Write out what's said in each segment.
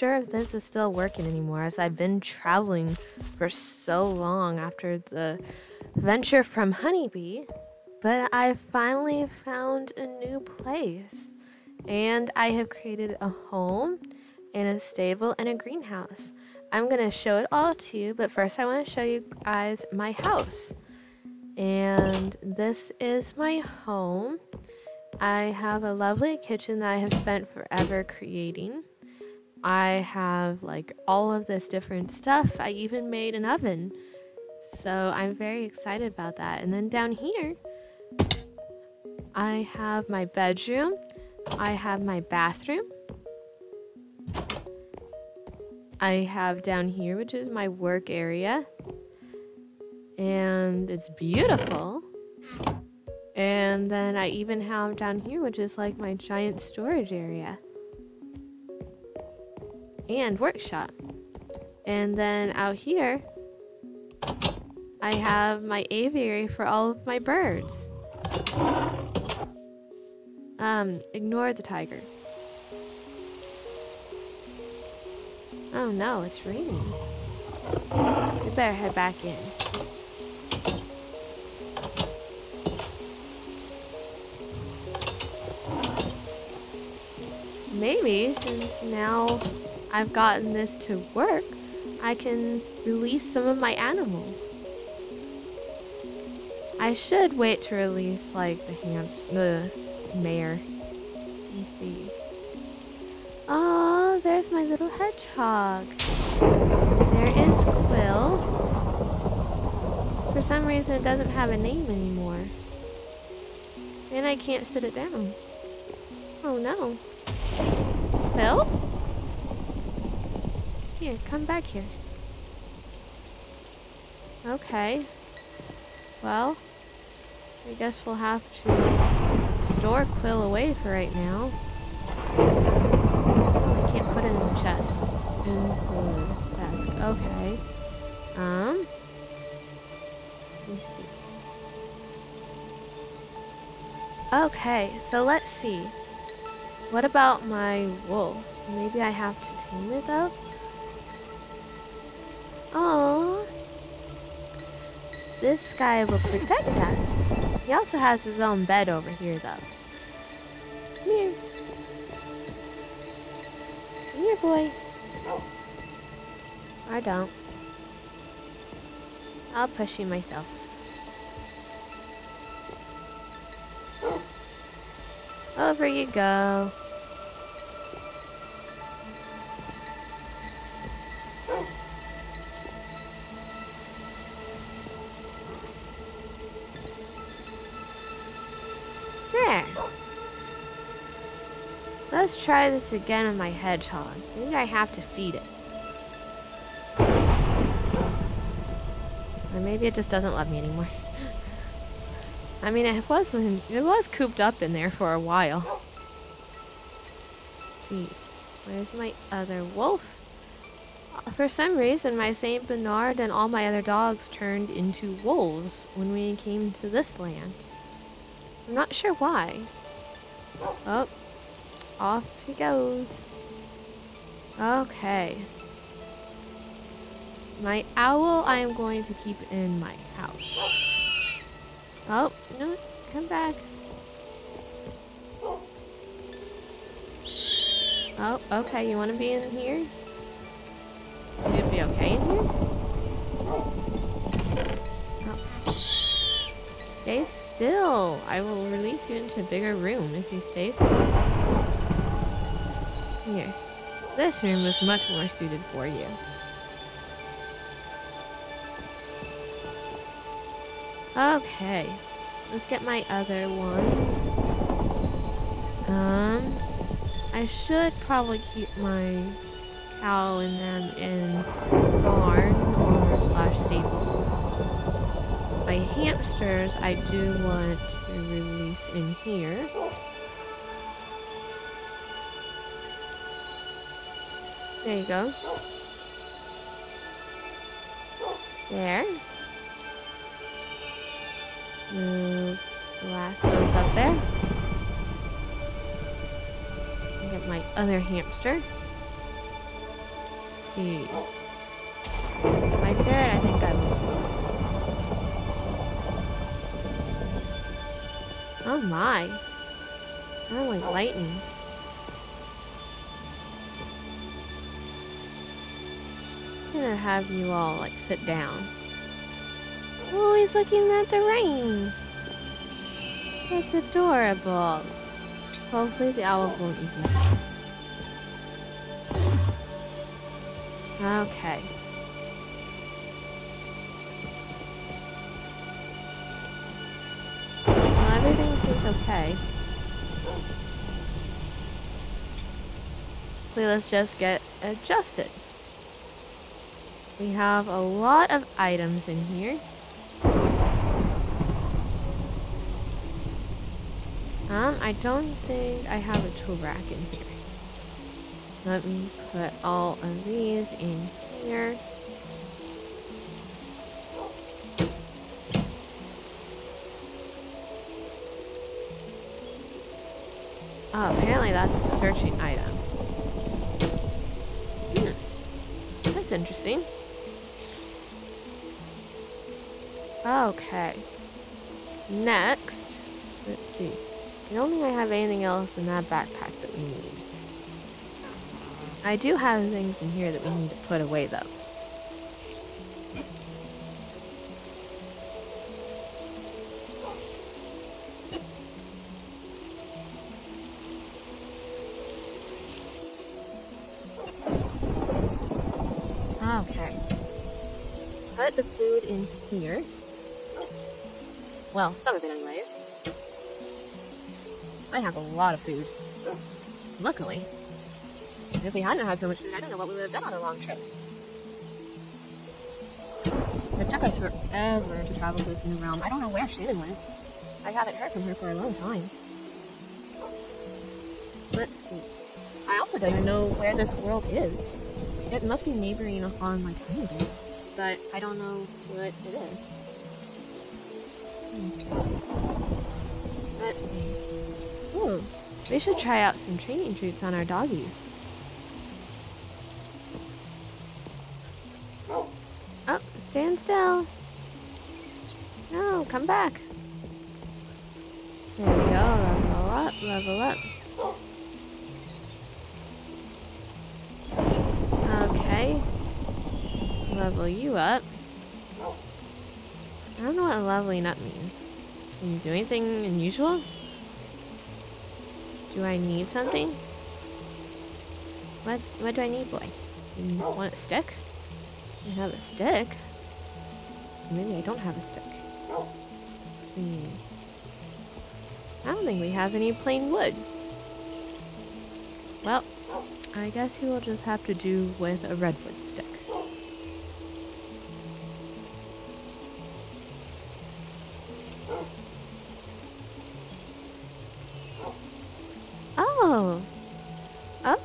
sure if this is still working anymore as I've been traveling for so long after the venture from Honeybee, but I finally found a new place. And I have created a home and a stable and a greenhouse. I'm going to show it all to you, but first I want to show you guys my house. And this is my home. I have a lovely kitchen that I have spent forever creating. I have like all of this different stuff. I even made an oven. So I'm very excited about that. And then down here, I have my bedroom. I have my bathroom. I have down here, which is my work area. And it's beautiful. And then I even have down here, which is like my giant storage area. And workshop. And then out here, I have my aviary for all of my birds. Um, ignore the tiger. Oh no, it's raining. We better head back in. Maybe, since now I've gotten this to work, I can release some of my animals. I should wait to release, like, the hams, the mare. Let me see. Oh, there's my little hedgehog. There is Quill. For some reason, it doesn't have a name anymore. And I can't sit it down. Oh no. Quill? Here, come back here. Okay. Well, I guess we'll have to store Quill away for right now. I can't put it in the chest. In the desk. Okay. Um. Let me see. Okay, so let's see. What about my wolf? Maybe I have to tame it up? Oh, this guy will protect us. He also has his own bed over here, though. Come here. Come here, boy. Oh. I don't. I'll push you myself. Over you go. Let's try this again with my hedgehog. Maybe I have to feed it. Or maybe it just doesn't love me anymore. I mean, it was it was cooped up in there for a while. Let's see, where's my other wolf? Uh, For some reason, my Saint Bernard and all my other dogs turned into wolves when we came to this land. I'm not sure why. Oh, off he goes. Okay. My owl I am going to keep in my house. Oh, no, come back. Oh, okay, you want to be in here? You'd be okay in here? Oh. Stay still. I will release you into a bigger room if you stay still. Here. This room is much more suited for you. Okay. Let's get my other ones. Um, I should probably keep my cow and them in barn or slash stable. My hamsters I do want to release in here. There you go. There. The lassos up there. Get my other hamster. see. My parrot, I think I'm. Oh my. Of like lightning. Gonna have you all like sit down. Oh, he's looking at the rain. That's adorable. Hopefully the owl won't him. Okay. Well, everything seems okay. Let's just get adjusted. We have a lot of items in here. Um, I don't think I have a tool rack in here. Let me put all of these in here. Oh, apparently that's a searching item. Hmm. That's interesting. Okay. Next, let's see. I don't think I have anything else in that backpack that we need. I do have things in here that we need to put away though. Okay. Put the food in here. Well, some of it anyways. I have a lot of food. Luckily. If we hadn't had so much food, I don't know what we would have done on a long trip. It took us forever to travel to this new realm. I don't know where Shannon went. I haven't heard from her for a long time. Let's see. I also don't even know where this world is. It must be neighboring on like Honeybee, but I don't know what it is. Let's see. Ooh, we should try out some training treats on our doggies. Oh, stand still. No, come back. There we go, level up, level up. Okay. Level you up. I don't know what "lovely nut" means. Can you do anything unusual? Do I need something? What what do I need, boy? You oh. want a stick? I have a stick. Maybe I don't have a stick. Oh. Let's see. I don't think we have any plain wood. Well, oh. I guess he will just have to do with a redwood stick.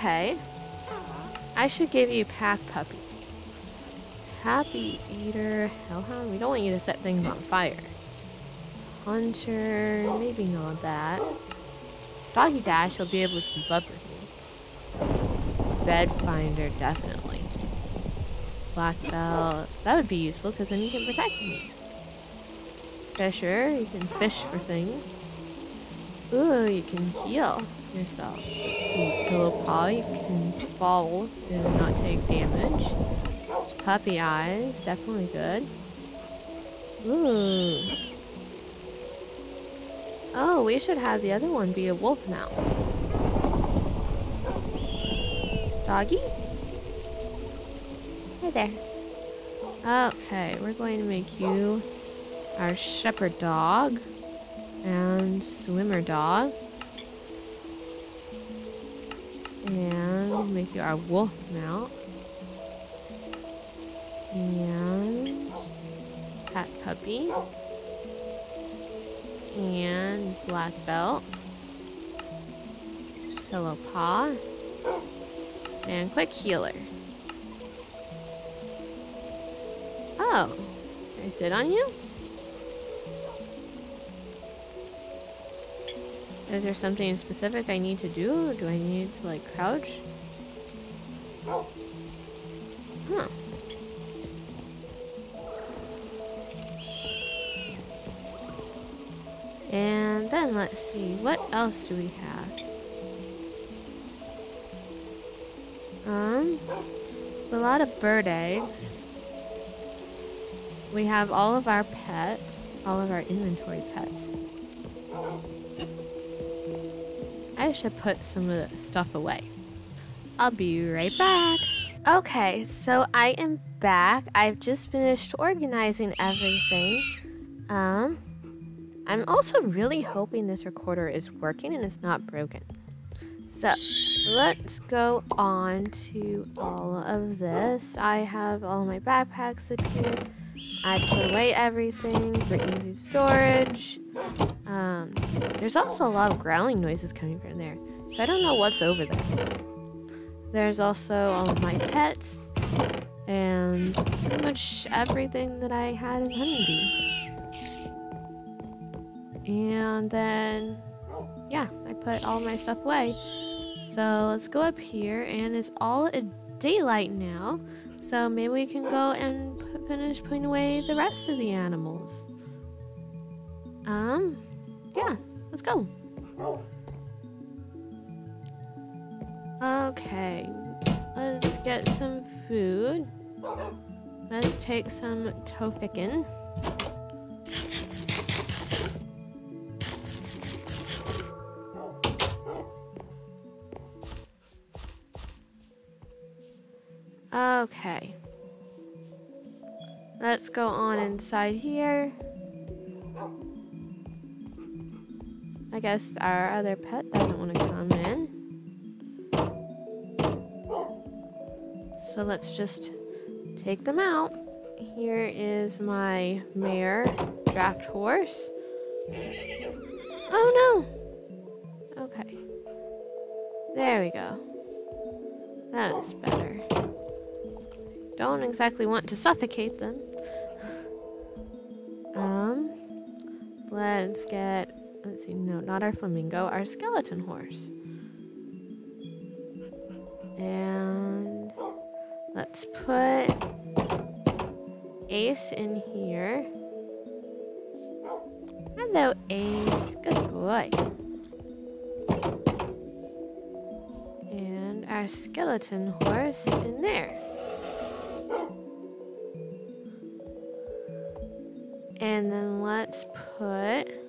Okay. I should give you pack puppy. Happy eater, hellhound. We don't want you to set things on fire. Hunter, maybe not that. Doggy Dash, he'll be able to keep up with me. Bed finder, definitely. Black belt, that would be useful because then you can protect me. Fisher, you can fish for things. Ooh, you can heal yourself. Let's see, pillow you can fall and not take damage. Puppy eyes, definitely good. Ooh. Oh, we should have the other one be a wolf now. Doggy? Hi there. Okay, we're going to make you our shepherd dog and swimmer dog. And make you our wolf mount. And cat puppy. And black belt. Pillow paw. And quick healer. Oh. I sit on you? Is there something specific I need to do? Do I need to like crouch? Huh. And then let's see, what else do we have? Um, a lot of bird eggs. We have all of our pets, all of our inventory pets. I should put some of the stuff away. I'll be right back. Okay, so I am back. I've just finished organizing everything. Um, I'm also really hoping this recorder is working and it's not broken. So, let's go on to all of this. I have all my backpacks up here. I put away everything for easy storage. Um, there's also a lot of growling noises coming from there, so I don't know what's over there. There's also all of my pets and pretty much everything that I had in Honeybee. And then, yeah, I put all my stuff away. So let's go up here, and it's all daylight now. So maybe we can go and finish putting away the rest of the animals. Um, yeah, let's go. Okay, let's get some food. Let's take some tofickun. Okay. Let's go on inside here. I guess our other pet doesn't want to come in. So let's just take them out. Here is my mare draft horse. Oh no! Okay. There we go. That is better. Don't exactly want to suffocate them. Um, let's get, let's see, no, not our flamingo, our skeleton horse. And let's put Ace in here. Hello, Ace. Good boy. And our skeleton horse in there. And then let's put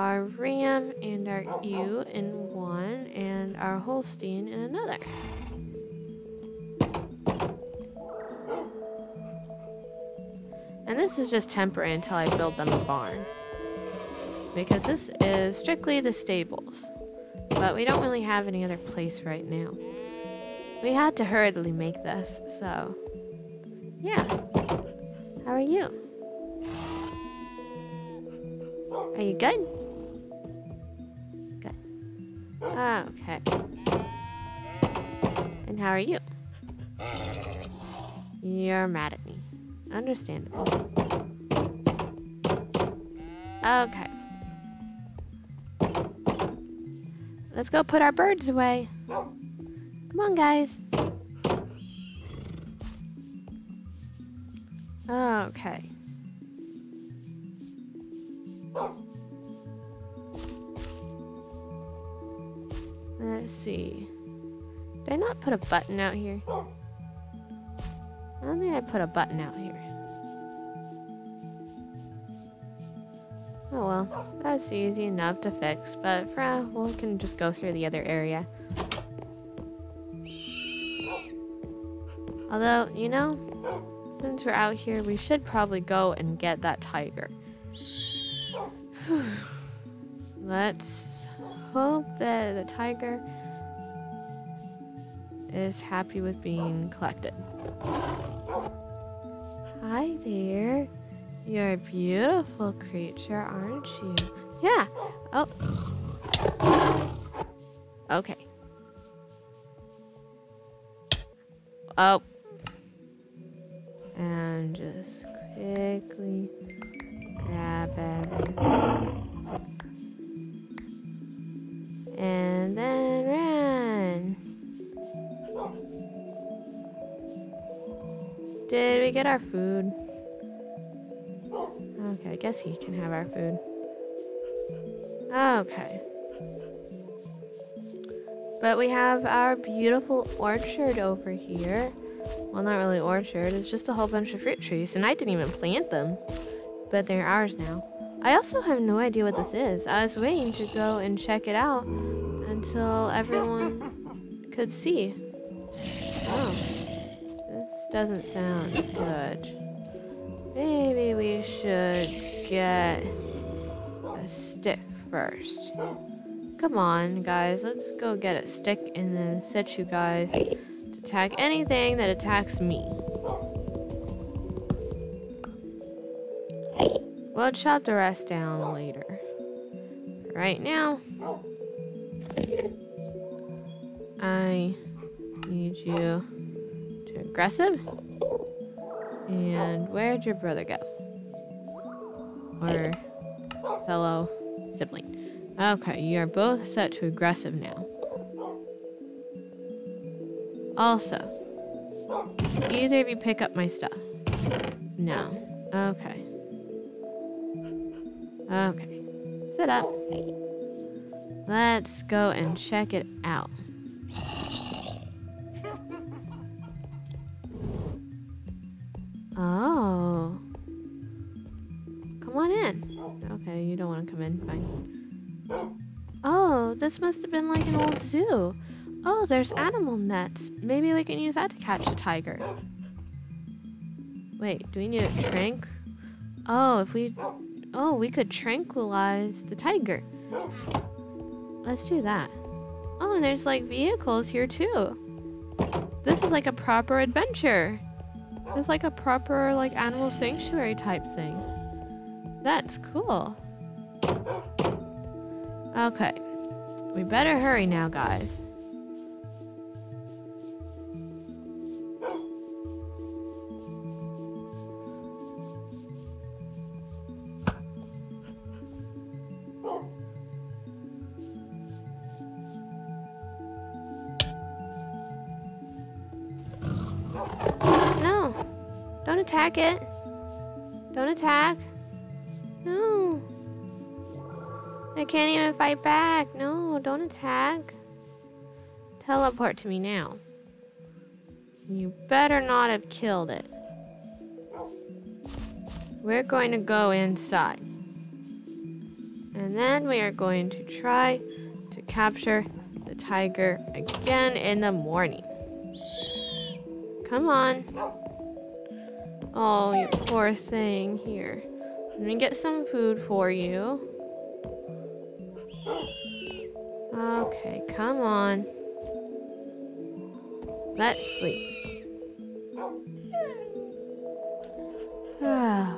our ram and our ewe in one and our Holstein in another. And this is just temporary until I build them a barn. Because this is strictly the stables. But we don't really have any other place right now. We had to hurriedly make this, so... Yeah. How are you? Are you good? Good. Ah, okay. And how are you? You're mad at me. Understandable. Okay. Let's go put our birds away. Come on, guys. Okay. Let's see. Did I not put a button out here? I don't think I put a button out here. Oh well, that's easy enough to fix, but for now, we can just go through the other area. Although, you know, since we're out here, we should probably go and get that tiger. Let's hope that the tiger is happy with being collected. Hi there. You're a beautiful creature, aren't you? Yeah. Oh. Okay. Oh. And just quickly grab everything. Get our food? Okay, I guess he can have our food. Okay. But we have our beautiful orchard over here. Well, not really orchard. It's just a whole bunch of fruit trees. And I didn't even plant them. But they're ours now. I also have no idea what this is. I was waiting to go and check it out until everyone could see. Doesn't sound good. Maybe we should get a stick first. Come on, guys. Let's go get a stick and then set you guys to attack anything that attacks me. We'll chop the rest down later. Right now, I need you aggressive. And where'd your brother go? Or fellow sibling? Okay, you are both set to aggressive now. Also, either of you pick up my stuff. No. Okay. Okay. Sit up. Let's go and check it out. This must have been like an old zoo. Oh, there's animal nets. Maybe we can use that to catch the tiger. Wait, do we need a trank? Oh, if we... Oh, we could tranquilize the tiger. Let's do that. Oh, and there's like vehicles here too. This is like a proper adventure. It's like a proper like animal sanctuary type thing. That's cool. Okay. We better hurry now, guys. No. Don't attack it. Don't attack. No. I can't even fight back. No, don't attack. Teleport to me now. You better not have killed it. We're going to go inside. And then we are going to try to capture the tiger again in the morning. Come on. Oh, you poor thing. Here. Let me get some food for you. Okay, come on. Let's sleep. Ah.